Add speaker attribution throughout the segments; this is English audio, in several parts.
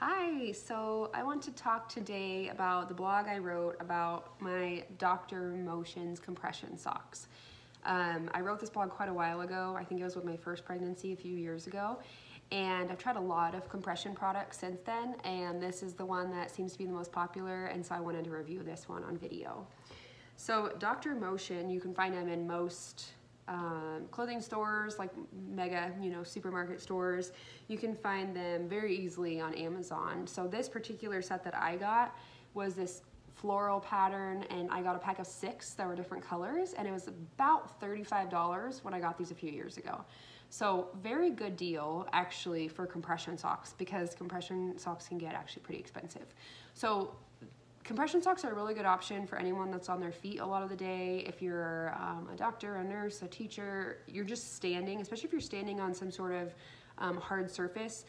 Speaker 1: Hi, so I want to talk today about the blog I wrote about my Dr. Motions compression socks. Um, I wrote this blog quite a while ago. I think it was with my first pregnancy a few years ago. And I've tried a lot of compression products since then, and this is the one that seems to be the most popular, and so I wanted to review this one on video. So Dr. Motion, you can find them in most um, clothing stores, like mega, you know, supermarket stores. You can find them very easily on Amazon. So this particular set that I got was this floral pattern and I got a pack of six that were different colors and it was about $35 when I got these a few years ago. So very good deal actually for compression socks because compression socks can get actually pretty expensive. So Compression socks are a really good option for anyone that's on their feet a lot of the day. If you're um, a doctor, a nurse, a teacher, you're just standing, especially if you're standing on some sort of um, hard surface.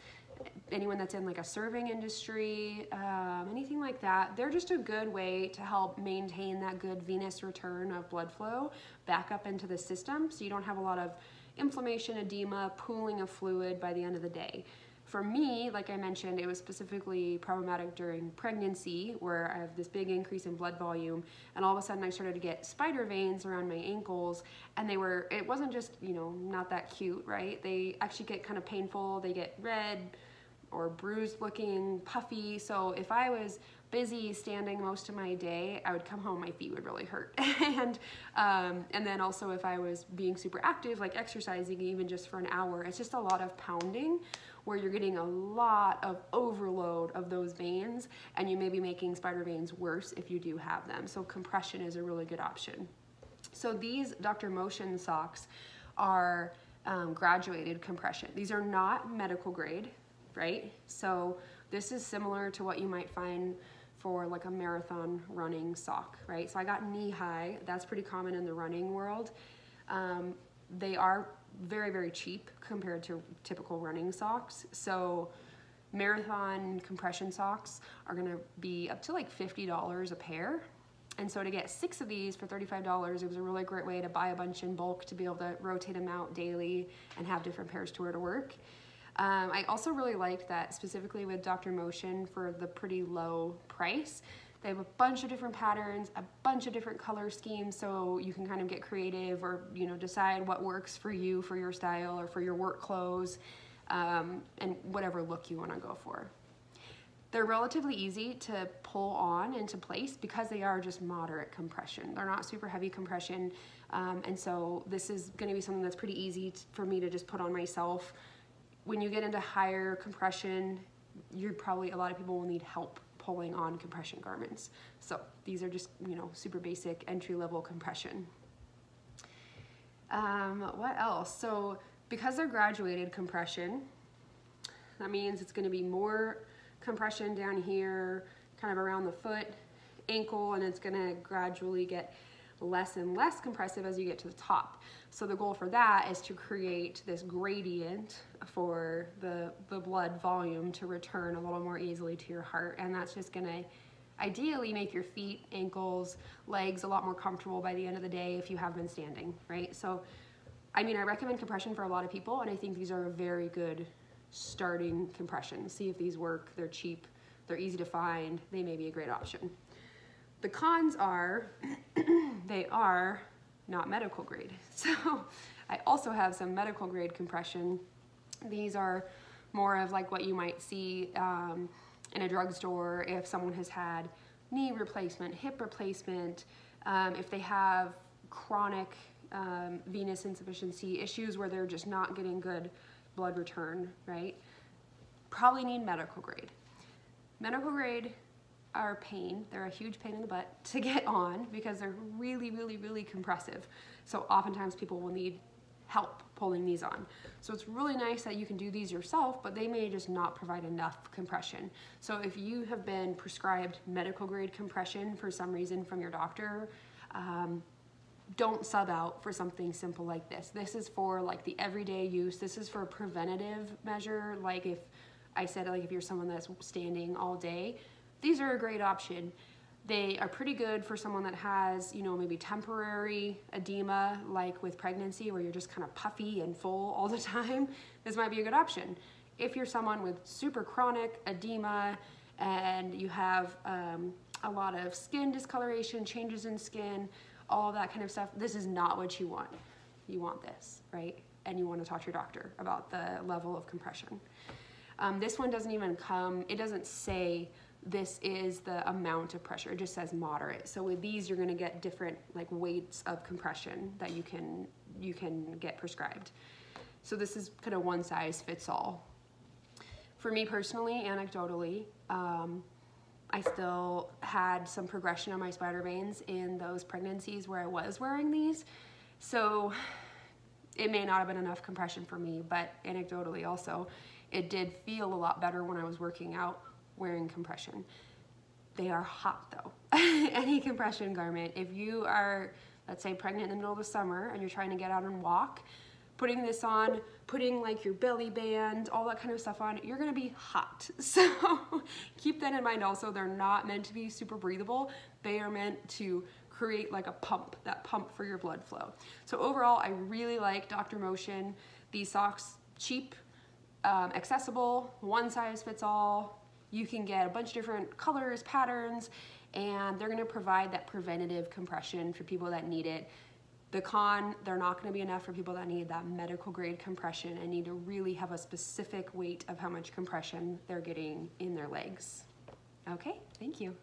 Speaker 1: Anyone that's in like a serving industry, um, anything like that, they're just a good way to help maintain that good venous return of blood flow back up into the system so you don't have a lot of inflammation, edema, pooling of fluid by the end of the day. For me, like I mentioned, it was specifically problematic during pregnancy where I have this big increase in blood volume and all of a sudden I started to get spider veins around my ankles and they were, it wasn't just, you know, not that cute, right? They actually get kind of painful, they get red or bruised looking, puffy. So if I was busy standing most of my day, I would come home, my feet would really hurt. and, um, and then also if I was being super active, like exercising even just for an hour, it's just a lot of pounding where you're getting a lot of overload of those veins and you may be making spider veins worse if you do have them. So compression is a really good option. So these Dr. Motion socks are um, graduated compression. These are not medical grade, right? So this is similar to what you might find for like a marathon running sock, right? So I got knee high. That's pretty common in the running world. Um, they are very, very cheap compared to typical running socks. So marathon compression socks are gonna be up to like $50 a pair. And so to get six of these for $35, it was a really great way to buy a bunch in bulk to be able to rotate them out daily and have different pairs to wear to work. Um, I also really liked that specifically with Dr. Motion for the pretty low price. They have a bunch of different patterns, a bunch of different color schemes, so you can kind of get creative or you know decide what works for you for your style or for your work clothes um, and whatever look you want to go for. They're relatively easy to pull on into place because they are just moderate compression. They're not super heavy compression, um, and so this is going to be something that's pretty easy for me to just put on myself. When you get into higher compression, you're probably, a lot of people will need help pulling on compression garments. So these are just, you know, super basic entry level compression. Um, what else? So because they're graduated compression, that means it's gonna be more compression down here, kind of around the foot, ankle, and it's gonna gradually get less and less compressive as you get to the top. So the goal for that is to create this gradient for the, the blood volume to return a little more easily to your heart. And that's just gonna ideally make your feet, ankles, legs a lot more comfortable by the end of the day if you have been standing, right? So, I mean, I recommend compression for a lot of people and I think these are a very good starting compression. See if these work, they're cheap, they're easy to find, they may be a great option. The cons are, they are not medical grade. So I also have some medical grade compression. These are more of like what you might see um, in a drugstore if someone has had knee replacement, hip replacement, um, if they have chronic um, venous insufficiency issues where they're just not getting good blood return, right? Probably need medical grade. Medical grade are pain. They're a huge pain in the butt to get on because they're really, really, really compressive. So oftentimes people will need help pulling these on. So it's really nice that you can do these yourself, but they may just not provide enough compression. So if you have been prescribed medical grade compression for some reason from your doctor, um, don't sub out for something simple like this. This is for like the everyday use. This is for a preventative measure. Like if I said, like if you're someone that's standing all day, these are a great option. They are pretty good for someone that has, you know, maybe temporary edema, like with pregnancy, where you're just kind of puffy and full all the time. This might be a good option. if you're someone with super chronic edema and you have um, a lot of skin discoloration, changes in skin, all that kind of stuff, this is not what you want. You want this, right? And you want to talk to your doctor about the level of compression. Um, this one doesn't even come, it doesn't say this is the amount of pressure, it just says moderate. So with these, you're gonna get different like weights of compression that you can, you can get prescribed. So this is kind of one size fits all. For me personally, anecdotally, um, I still had some progression on my spider veins in those pregnancies where I was wearing these. So it may not have been enough compression for me, but anecdotally also, it did feel a lot better when I was working out wearing compression. They are hot though. Any compression garment, if you are, let's say, pregnant in the middle of the summer and you're trying to get out and walk, putting this on, putting like your belly band, all that kind of stuff on, you're gonna be hot. So keep that in mind also. They're not meant to be super breathable. They are meant to create like a pump, that pump for your blood flow. So overall, I really like Dr. Motion. These socks, cheap, um, accessible, one size fits all. You can get a bunch of different colors, patterns, and they're gonna provide that preventative compression for people that need it. The con, they're not gonna be enough for people that need that medical grade compression and need to really have a specific weight of how much compression they're getting in their legs. Okay, thank you.